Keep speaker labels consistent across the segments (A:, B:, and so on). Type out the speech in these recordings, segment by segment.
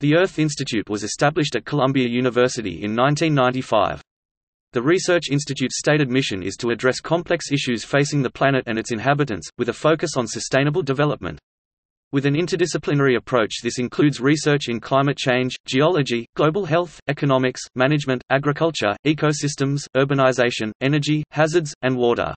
A: The Earth Institute was established at Columbia University in 1995. The Research Institute's stated mission is to address complex issues facing the planet and its inhabitants, with a focus on sustainable development. With an interdisciplinary approach this includes research in climate change, geology, global health, economics, management, agriculture, ecosystems, urbanization, energy, hazards, and water.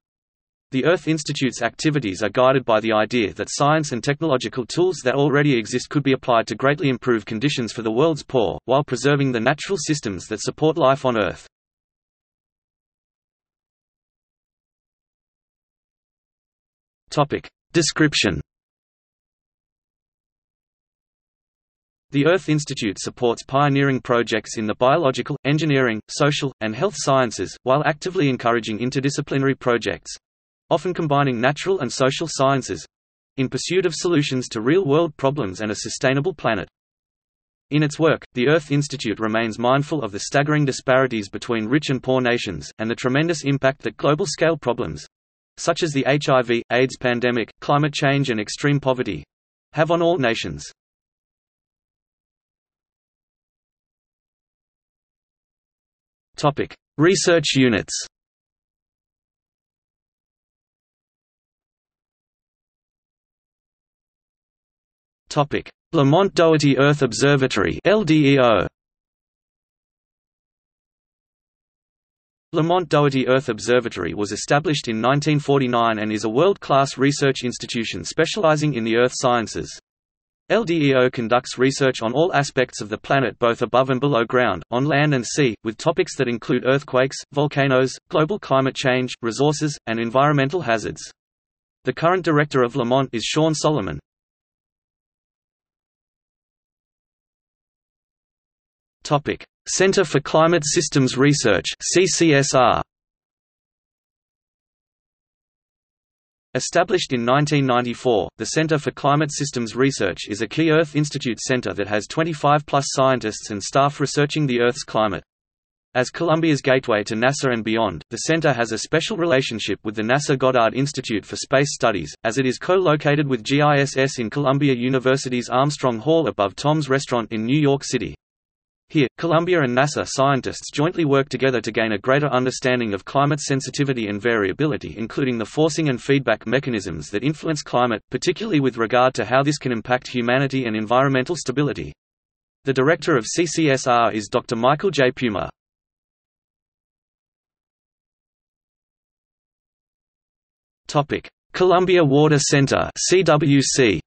A: The Earth Institute's activities are guided by the idea that science and technological tools that already exist could be applied to greatly improve conditions for the world's poor, while preserving the natural systems that support life on Earth. Description. The Earth Institute supports pioneering projects in the biological, engineering, social, and health sciences, while actively encouraging interdisciplinary projects often combining natural and social sciences in pursuit of solutions to real-world problems and a sustainable planet. In its work, the Earth Institute remains mindful of the staggering disparities between rich and poor nations, and the tremendous impact that global-scale problems, such as the HIV, AIDS pandemic, climate change and extreme poverty, have on all nations. Research units. Topic: Lamont Doherty Earth Observatory (LDEO). Lamont Doherty Earth Observatory was established in 1949 and is a world-class research institution specializing in the earth sciences. LDEO conducts research on all aspects of the planet both above and below ground, on land and sea, with topics that include earthquakes, volcanoes, global climate change, resources, and environmental hazards. The current director of Lamont is Sean Solomon. Topic: Center for Climate Systems Research (CCSR). Established in 1994, the Center for Climate Systems Research is a key Earth Institute center that has 25-plus scientists and staff researching the Earth's climate. As Columbia's gateway to NASA and beyond, the center has a special relationship with the NASA Goddard Institute for Space Studies, as it is co-located with GISS in Columbia University's Armstrong Hall above Tom's Restaurant in New York City. Here, Columbia and NASA scientists jointly work together to gain a greater understanding of climate sensitivity and variability including the forcing and feedback mechanisms that influence climate, particularly with regard to how this can impact humanity and environmental stability. The director of CCSR is Dr. Michael J. Puma. Columbia Water Center CWC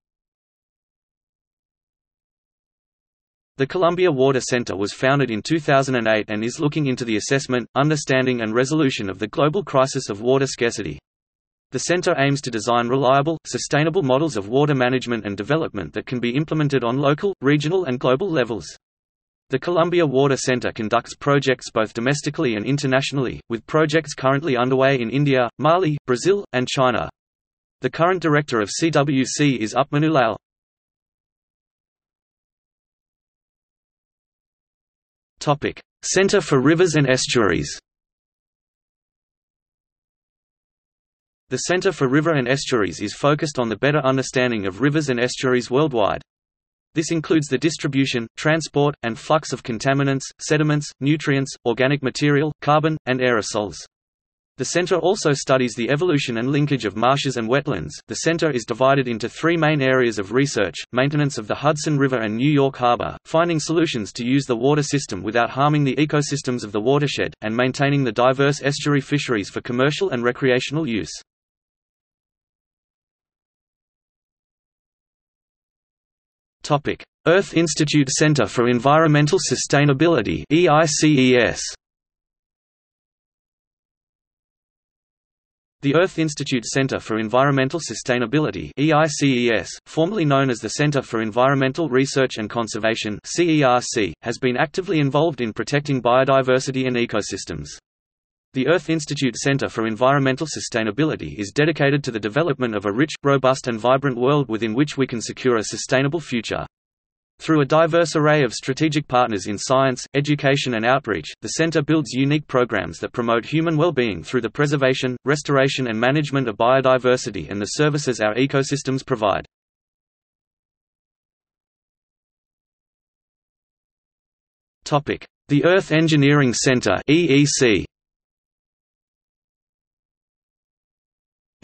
A: The Columbia Water Center was founded in 2008 and is looking into the assessment, understanding and resolution of the global crisis of water scarcity. The center aims to design reliable, sustainable models of water management and development that can be implemented on local, regional and global levels. The Columbia Water Center conducts projects both domestically and internationally, with projects currently underway in India, Mali, Brazil, and China. The current director of CWC is Upmanu Center for Rivers and Estuaries. The Center for River and Estuaries is focused on the better understanding of rivers and estuaries worldwide. This includes the distribution, transport, and flux of contaminants, sediments, nutrients, organic material, carbon, and aerosols. The center also studies the evolution and linkage of marshes and wetlands. The center is divided into three main areas of research maintenance of the Hudson River and New York Harbor, finding solutions to use the water system without harming the ecosystems of the watershed, and maintaining the diverse estuary fisheries for commercial and recreational use. Earth Institute Center for Environmental Sustainability EICES The Earth Institute Center for Environmental Sustainability EICES, formerly known as the Center for Environmental Research and Conservation CERC, has been actively involved in protecting biodiversity and ecosystems. The Earth Institute Center for Environmental Sustainability is dedicated to the development of a rich, robust and vibrant world within which we can secure a sustainable future. Through a diverse array of strategic partners in science, education and outreach, the center builds unique programs that promote human well-being through the preservation, restoration and management of biodiversity and the services our ecosystems provide. The Earth Engineering Center EEC.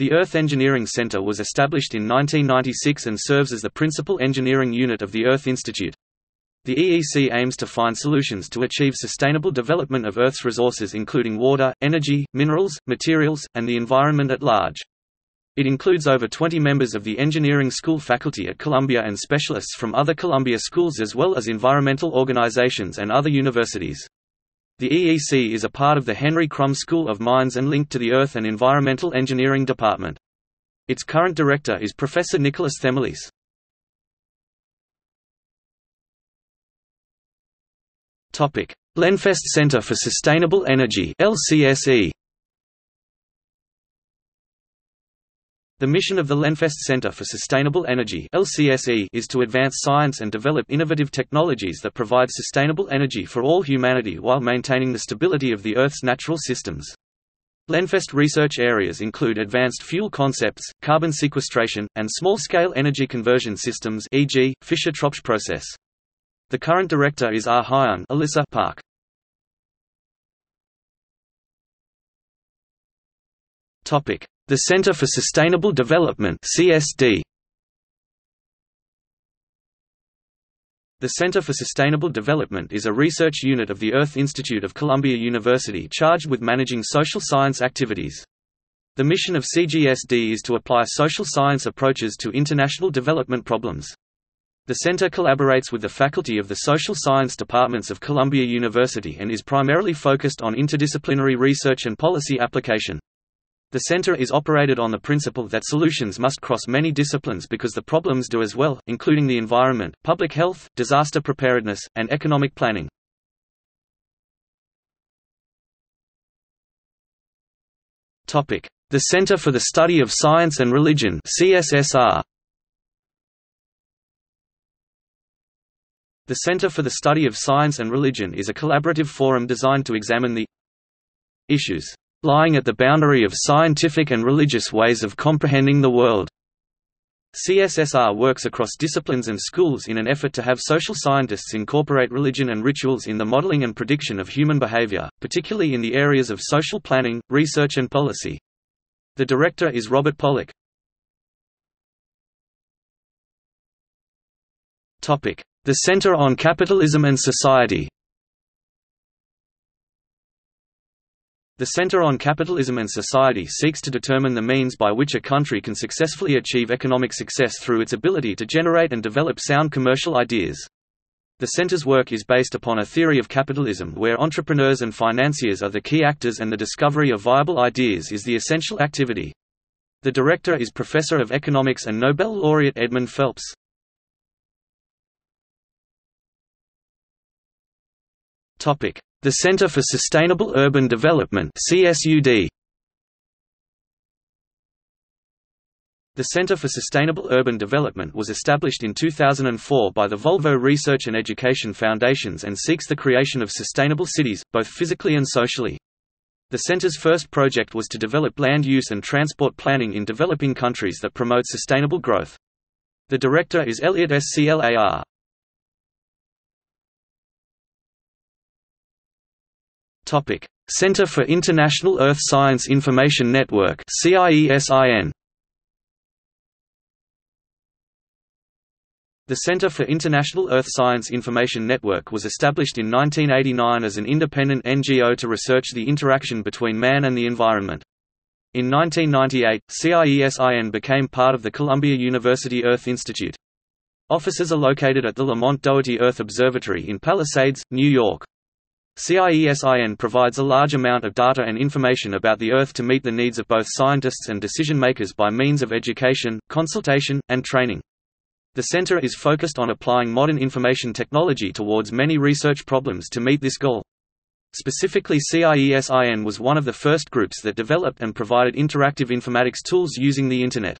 A: The Earth Engineering Center was established in 1996 and serves as the principal engineering unit of the Earth Institute. The EEC aims to find solutions to achieve sustainable development of Earth's resources including water, energy, minerals, materials, and the environment at large. It includes over 20 members of the engineering school faculty at Columbia and specialists from other Columbia schools as well as environmental organizations and other universities. The EEC is a part of the Henry Krumb School of Mines and linked to the Earth and Environmental Engineering Department. Its current director is Professor Nicholas Themelis. Lenfest Center for Sustainable Energy (LCSE). The mission of the Lenfest Center for Sustainable Energy (LCSE) is to advance science and develop innovative technologies that provide sustainable energy for all humanity while maintaining the stability of the Earth's natural systems. Lenfest research areas include advanced fuel concepts, carbon sequestration, and small-scale energy conversion systems e.g., Fischer-Tropsch process. The current director is R. Alyssa Park. Topic: The Center for Sustainable Development (CSD). The Center for Sustainable Development is a research unit of the Earth Institute of Columbia University charged with managing social science activities. The mission of CGSD is to apply social science approaches to international development problems. The center collaborates with the faculty of the social science departments of Columbia University and is primarily focused on interdisciplinary research and policy application. The center is operated on the principle that solutions must cross many disciplines because the problems do as well, including the environment, public health, disaster preparedness, and economic planning. The Center for the Study of Science and Religion CSSR The Center for the Study of Science and Religion is a collaborative forum designed to examine the issues lying at the boundary of scientific and religious ways of comprehending the world. CSSR works across disciplines and schools in an effort to have social scientists incorporate religion and rituals in the modeling and prediction of human behavior, particularly in the areas of social planning, research and policy. The director is Robert Pollack. The Center on Capitalism and Society The Center on Capitalism and Society seeks to determine the means by which a country can successfully achieve economic success through its ability to generate and develop sound commercial ideas. The center's work is based upon a theory of capitalism where entrepreneurs and financiers are the key actors and the discovery of viable ideas is the essential activity. The director is Professor of Economics and Nobel laureate Edmund Phelps. The Center for Sustainable Urban Development CSUD. The Center for Sustainable Urban Development was established in 2004 by the Volvo Research and Education Foundations and seeks the creation of sustainable cities, both physically and socially. The center's first project was to develop land use and transport planning in developing countries that promote sustainable growth. The director is Elliot Sclar. Topic: Center for International Earth Science Information Network (CIESIN). The Center for International Earth Science Information Network was established in 1989 as an independent NGO to research the interaction between man and the environment. In 1998, CIESIN became part of the Columbia University Earth Institute. Offices are located at the Lamont Doherty Earth Observatory in Palisades, New York. CIESIN provides a large amount of data and information about the Earth to meet the needs of both scientists and decision-makers by means of education, consultation, and training. The center is focused on applying modern information technology towards many research problems to meet this goal. Specifically CIESIN was one of the first groups that developed and provided interactive informatics tools using the Internet.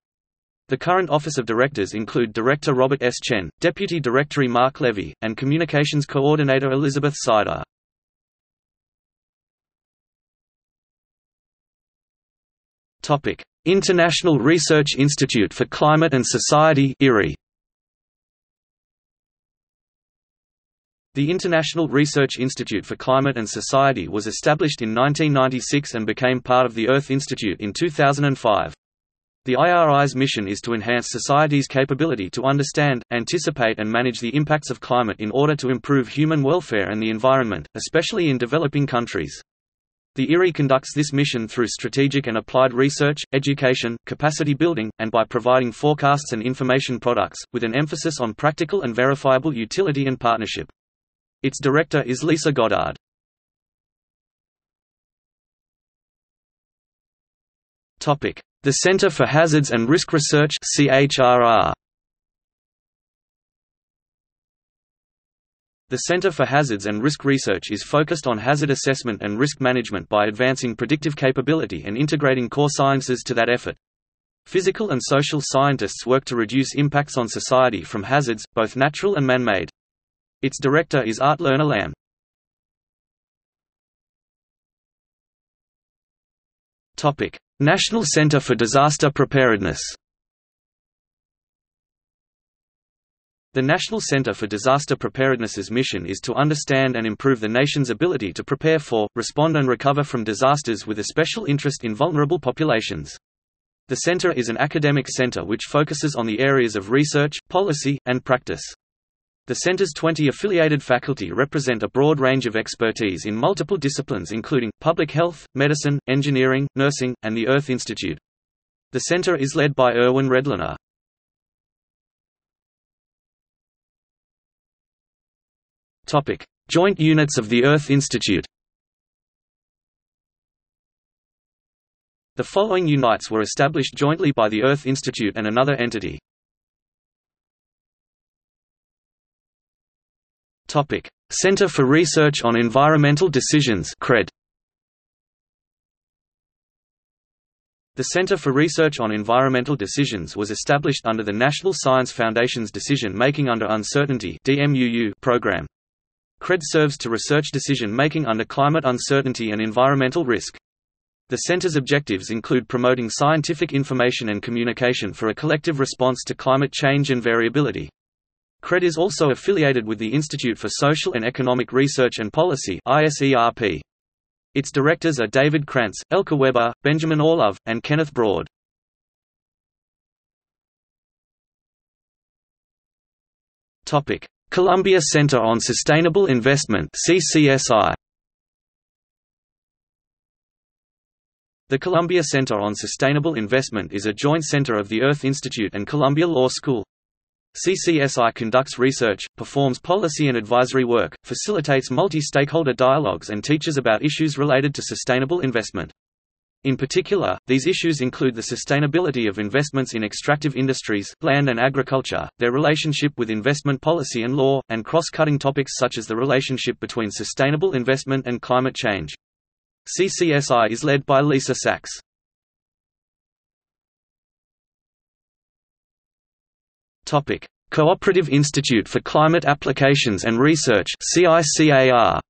A: The current Office of Directors include Director Robert S. Chen, Deputy Director Mark Levy, and Communications Coordinator Elizabeth Sider. Topic: International Research Institute for Climate and Society IRI. The International Research Institute for Climate and Society was established in 1996 and became part of the Earth Institute in 2005. The IRI's mission is to enhance society's capability to understand, anticipate and manage the impacts of climate in order to improve human welfare and the environment, especially in developing countries. The IRI conducts this mission through strategic and applied research, education, capacity building, and by providing forecasts and information products, with an emphasis on practical and verifiable utility and partnership. Its director is Lisa Goddard. The Center for Hazards and Risk Research CHRR. The Center for Hazards and Risk Research is focused on hazard assessment and risk management by advancing predictive capability and integrating core sciences to that effort. Physical and social scientists work to reduce impacts on society from hazards, both natural and man-made. Its director is Art Lerner-Lam. National Center for Disaster Preparedness The National Center for Disaster Preparedness's mission is to understand and improve the nation's ability to prepare for, respond and recover from disasters with a special interest in vulnerable populations. The center is an academic center which focuses on the areas of research, policy, and practice. The center's 20 affiliated faculty represent a broad range of expertise in multiple disciplines including, public health, medicine, engineering, nursing, and the Earth Institute. The center is led by Irwin Redlener. Topic: Joint units of the Earth Institute. The following unites were established jointly by the Earth Institute and another entity. Topic: Center for Research on Environmental Decisions (CRED). The Center for Research on Environmental Decisions was established under the National Science Foundation's Decision Making Under Uncertainty program. CRED serves to research decision-making under climate uncertainty and environmental risk. The center's objectives include promoting scientific information and communication for a collective response to climate change and variability. CRED is also affiliated with the Institute for Social and Economic Research and Policy. Its directors are David Krantz, Elke Weber, Benjamin Orlove, and Kenneth Broad. Columbia Center on Sustainable Investment CCSI. The Columbia Center on Sustainable Investment is a joint center of the Earth Institute and Columbia Law School. CCSI conducts research, performs policy and advisory work, facilitates multi-stakeholder dialogues and teaches about issues related to sustainable investment. In particular, these issues include the sustainability of investments in extractive industries, land and agriculture, their relationship with investment policy and law, and cross-cutting topics such as the relationship between sustainable investment and climate change. CCSI is led by Lisa Sachs. Cooperative Institute for Climate Applications and Research CICAR.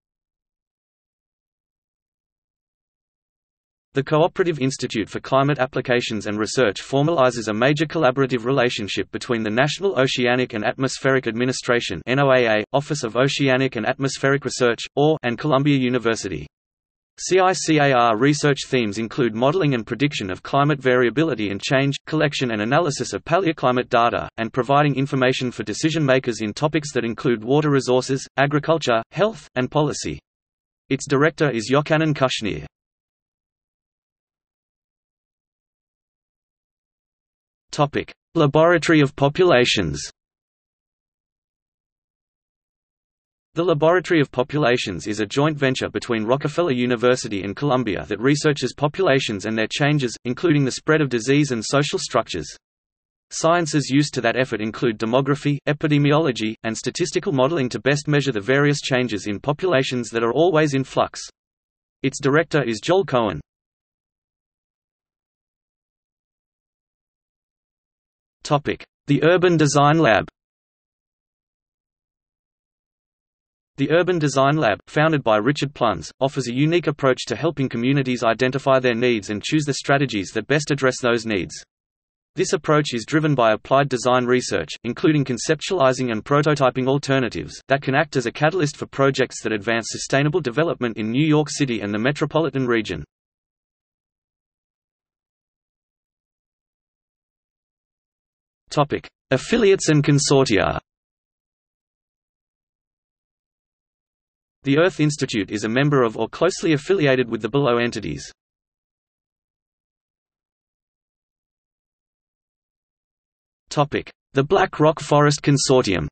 A: The Cooperative Institute for Climate Applications and Research formalizes a major collaborative relationship between the National Oceanic and Atmospheric Administration NOAA, Office of Oceanic and Atmospheric Research, OR, and Columbia University. CICAR research themes include modeling and prediction of climate variability and change, collection and analysis of paleoclimate data, and providing information for decision makers in topics that include water resources, agriculture, health, and policy. Its director is Yochanan Kushnir. Topic: Laboratory of Populations. The Laboratory of Populations is a joint venture between Rockefeller University and Columbia that researches populations and their changes, including the spread of disease and social structures. Sciences used to that effort include demography, epidemiology, and statistical modeling to best measure the various changes in populations that are always in flux. Its director is Joel Cohen. The Urban Design Lab The Urban Design Lab, founded by Richard Plunz, offers a unique approach to helping communities identify their needs and choose the strategies that best address those needs. This approach is driven by applied design research, including conceptualizing and prototyping alternatives, that can act as a catalyst for projects that advance sustainable development in New York City and the metropolitan region. Affiliates and consortia. The Earth Institute is a member of or closely affiliated with the below entities. The Black Rock Forest Consortium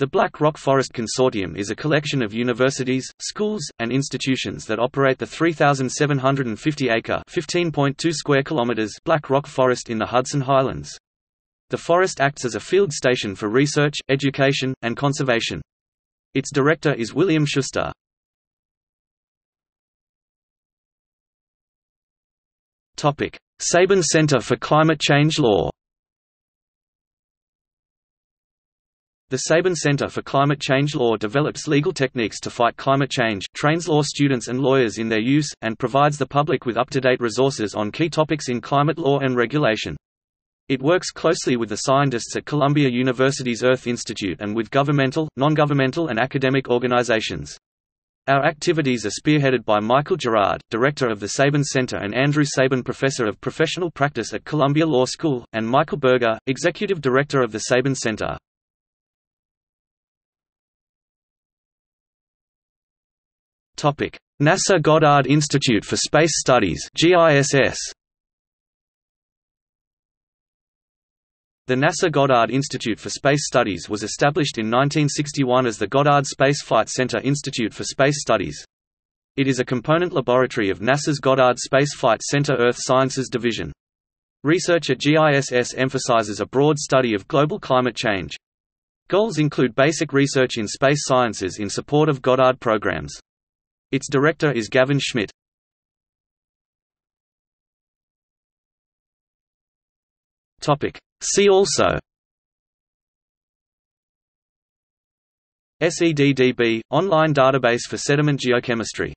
A: The Black Rock Forest Consortium is a collection of universities, schools, and institutions that operate the 3,750-acre (15.2 square kilometers) Black Rock Forest in the Hudson Highlands. The forest acts as a field station for research, education, and conservation. Its director is William Schuster. Sabin Center for Climate Change Law The Sabin Center for Climate Change Law develops legal techniques to fight climate change, trains law students and lawyers in their use, and provides the public with up-to-date resources on key topics in climate law and regulation. It works closely with the scientists at Columbia University's Earth Institute and with governmental, non-governmental and academic organizations. Our activities are spearheaded by Michael Gerrard, director of the Sabin Center and Andrew Sabin Professor of Professional Practice at Columbia Law School, and Michael Burger, executive director of the Sabin Center. NASA Goddard Institute for Space Studies GISS The NASA Goddard Institute for Space Studies was established in 1961 as the Goddard Space Flight Center Institute for Space Studies. It is a component laboratory of NASA's Goddard Space Flight Center Earth Sciences Division. Research at GISS emphasizes a broad study of global climate change. Goals include basic research in space sciences in support of Goddard programs. Its director is Gavin Schmidt. See also. SEDDB – online database for sediment geochemistry